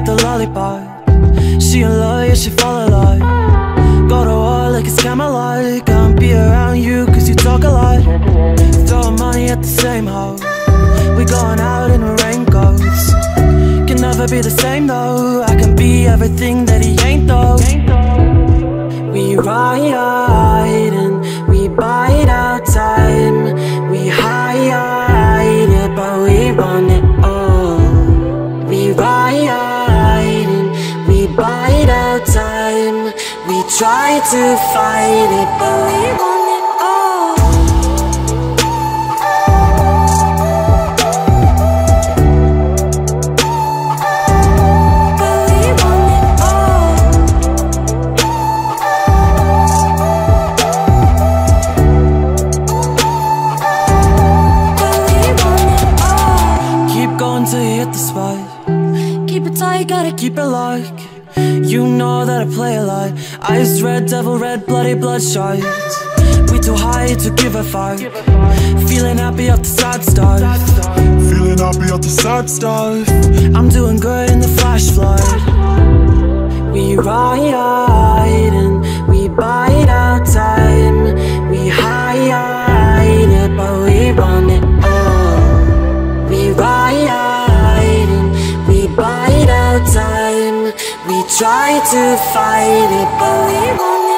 with the lollipop. She in love, yeah, she fall in love. Go to war like it's Camelot. Can't be around you cause you talk a lot. Throwing money at the same house We going out in the raincoats Can never be the same though. I can be everything that he ain't though. We ride try to fight it but we run it all But we run it all Keep going till you hit the spot. Keep it tight, gotta keep it locked. You know that I play a lot. Eyes red, devil red, bloody bloodshot. We too high to give a fuck. Feeling happy off the sad stuff. Feeling happy at the sad stuff. I'm doing good in the flash flood. We ride We try to fight it, but we run